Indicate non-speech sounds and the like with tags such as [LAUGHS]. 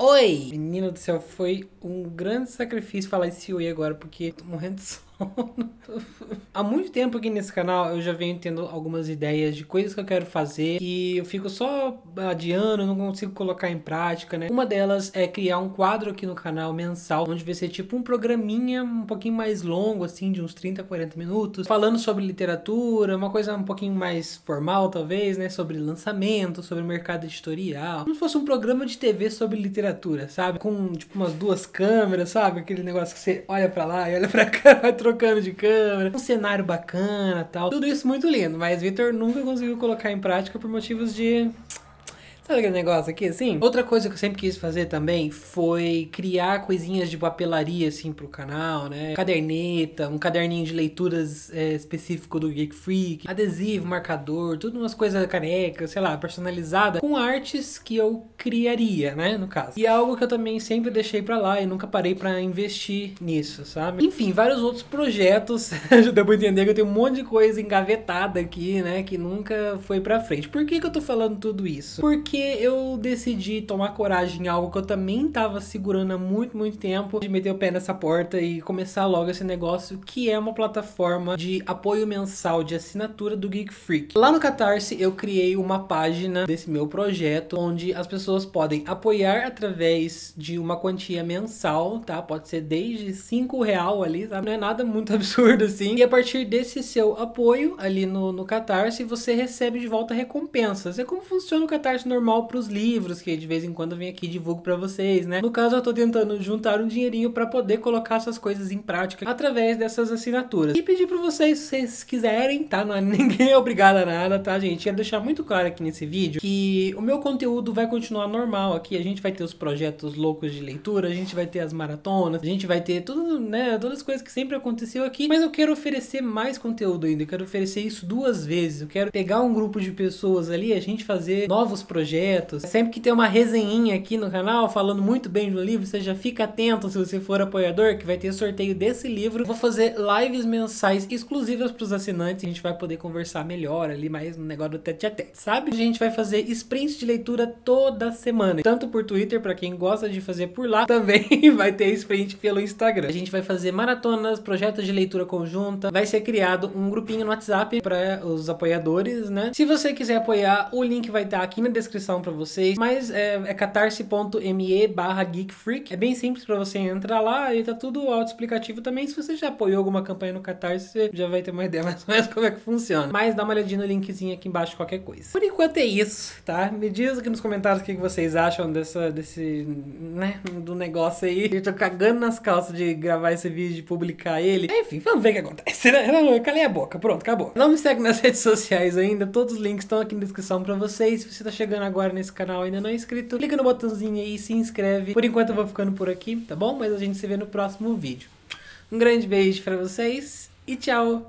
Oi! Menina do céu, foi um grande sacrifício falar esse oi agora, porque tô morrendo de [LAUGHS] sono. Há muito tempo aqui nesse canal eu já venho tendo algumas ideias de coisas que eu quero fazer e eu fico só adiando, não consigo colocar em prática, né? Uma delas é criar um quadro aqui no canal mensal, onde vai ser tipo um programinha um pouquinho mais longo, assim, de uns 30, 40 minutos, falando sobre literatura, uma coisa um pouquinho mais formal, talvez, né? Sobre lançamento, sobre mercado editorial. Como se fosse um programa de TV sobre literatura, sabe? Com tipo umas duas câmeras, sabe? Aquele negócio que você olha para lá e olha pra cá, [LAUGHS] vai trocando de câmera, um cenário bacana tal. Tudo isso muito lindo, mas Victor nunca conseguiu colocar em prática por motivos de Sabe aquele negócio aqui, assim? Outra coisa que eu sempre quis fazer também foi criar coisinhas de papelaria, assim, pro canal, né? Caderneta, um caderninho de leituras é, específico do Geek Freak, adesivo, marcador, tudo umas coisas canecas, sei lá, personalizada, com artes que eu criaria, né? No caso. E é algo que eu também sempre deixei pra lá e nunca parei pra investir nisso, sabe? Enfim, vários outros projetos. Já [LAUGHS] deu pra entender que eu tenho um monte de coisa engavetada aqui, né? Que nunca foi pra frente. Por que, que eu tô falando tudo isso? Porque eu decidi tomar coragem em algo que eu também tava segurando há muito, muito tempo, de meter o pé nessa porta e começar logo esse negócio, que é uma plataforma de apoio mensal de assinatura do Geek Freak. Lá no Catarse eu criei uma página desse meu projeto, onde as pessoas podem apoiar através de uma quantia mensal, tá? Pode ser desde 5 real ali, tá? Não é nada muito [LAUGHS] absurdo assim. E a partir desse seu apoio ali no, no Catarse, você recebe de volta recompensas. É como funciona o Catarse normal normal para os livros, que de vez em quando eu venho aqui e divulgo para vocês, né? No caso, eu tô tentando juntar um dinheirinho para poder colocar essas coisas em prática através dessas assinaturas. E pedir para vocês, se vocês quiserem, tá? Não é [LAUGHS] ninguém é obrigado a nada, tá, gente? Quero deixar muito claro aqui nesse vídeo que o meu conteúdo vai continuar normal aqui. A gente vai ter os projetos loucos de leitura, a gente vai ter as maratonas, a gente vai ter tudo, né? Todas as coisas que sempre aconteceu aqui. Mas eu quero oferecer mais conteúdo ainda. Eu quero oferecer isso duas vezes. Eu quero pegar um grupo de pessoas ali, a gente fazer novos projetos Sempre que tem uma resenhinha aqui no canal falando muito bem do livro, você já fica atento se você for apoiador, que vai ter sorteio desse livro. vou fazer lives mensais exclusivas para os assinantes. A gente vai poder conversar melhor ali, mais no negócio do tete a tete, sabe? A gente vai fazer sprints de leitura toda semana, tanto por Twitter, para quem gosta de fazer por lá, [LAUGHS] também vai ter sprint pelo Instagram. A gente vai fazer maratonas, projetos de leitura conjunta, vai ser criado um grupinho no WhatsApp para os apoiadores, né? Se você quiser apoiar, o link vai estar aqui na descrição descrição para vocês, mas é, é catarse.me barra geekfreak. É bem simples para você entrar lá e tá tudo auto-explicativo também. Se você já apoiou alguma campanha no Catarse, você já vai ter uma ideia [LAUGHS] mais ou menos como é que funciona. Mas dá uma olhadinha no linkzinho aqui embaixo qualquer coisa. Por enquanto é isso, tá? Me diz aqui nos comentários o que vocês acham dessa, desse, né, do negócio aí. Eu tô cagando nas calças de gravar esse vídeo, de publicar ele. Enfim, vamos ver o que acontece. Né? [LAUGHS] Calei a boca, pronto, acabou. Não me segue nas [LAUGHS] redes sociais ainda, todos os links estão aqui na descrição pra vocês. Se você tá chegando agora nesse canal ainda não é inscrito, clica no botãozinho aí e se inscreve. Por enquanto eu vou ficando por aqui, tá bom? Mas a gente se vê no próximo vídeo. Um grande beijo para vocês e tchau!